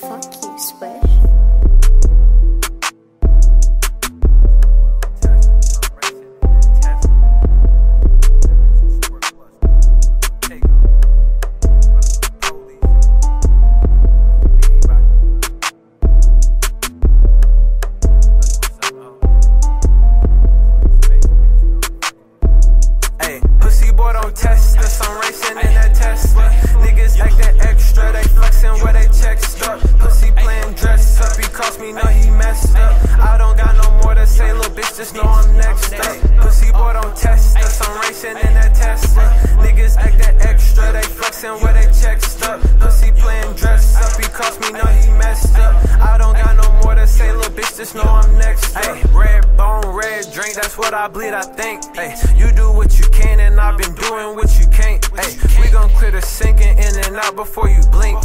Fuck what I bleed, I think. Hey, you do what you can, and I've been doing what you can't. Hey, we gon' clear the sinking in and out before you blink.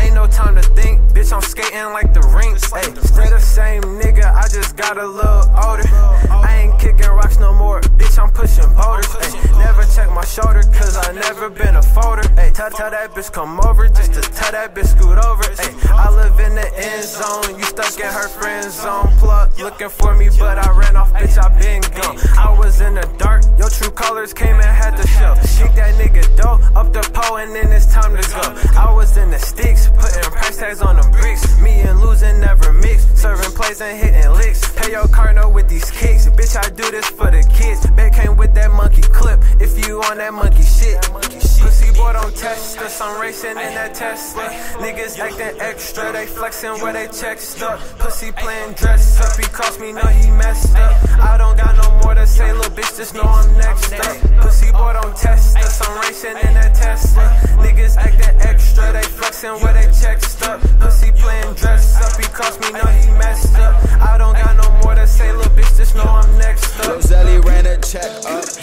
Ain't no time to think, bitch, I'm skating like the rinks. Hey, still the same nigga, I just got a little older. I ain't kicking rocks no more, bitch, I'm pushing boulders. Hey, never check my shoulder, cause I never been a folder. Hey, tell, tell that bitch come over, just to tell that bitch scoot over. Hey, I live in the end zone, you stuck in her friend zone. Plug looking for me, but I ran off, bitch, I been gone. I was in the dark, your true colors came and had to show. Kick that nigga dope up the pole, and then it's time to go. I was in the sticks, putting price tags on them bricks. Me and losing never mix, serving plays and hitting licks. Pay your car no with these kicks, bitch, I do this for the kids. Bet came with that monkey clip, if you on that monkey shit. Boy don't test us, I'm racing in that Tesla. Niggas acting extra, they flexing where they checks up. Pussy playing dress up, he cost me, know he messed up. I don't got no more to say, little bitch, just know I'm next up. Pussy boy don't test us, I'm racing in that Tesla. Niggas acting extra, they flexing where they checks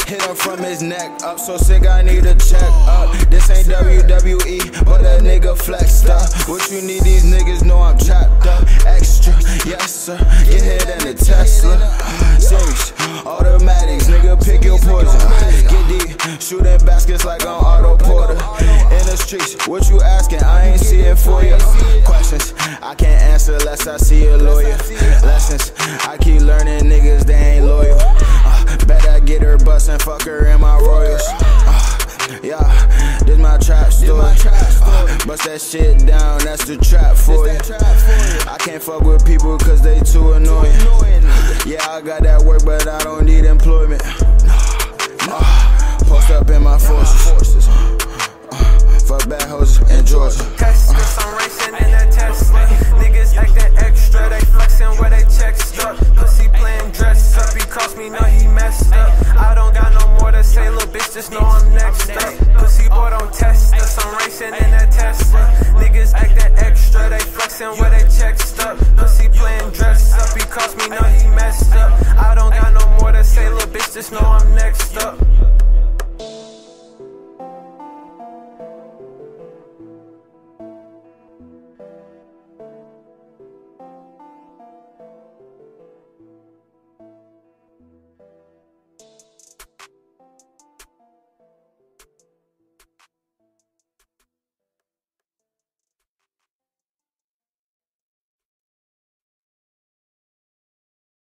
hit him from his neck up. So sick, I need a check up. This ain't WWE, but a nigga flexed up. What you need, these niggas know I'm trapped up. Extra, yes sir. Get hit in the Tesla. Serious, automatics, nigga, pick your poison. Get deep, shooting baskets like I'm Otto Porter. In the streets, what you asking? I ain't see it for you. Questions, I can't answer unless I see a lawyer. Her bus and fuck her in my Royals. Uh, yeah, this my trap story. Uh, bust that shit down, that's the trap for you. I can't fuck with people cause they too annoying. Yeah, I got that work, but I don't need employment.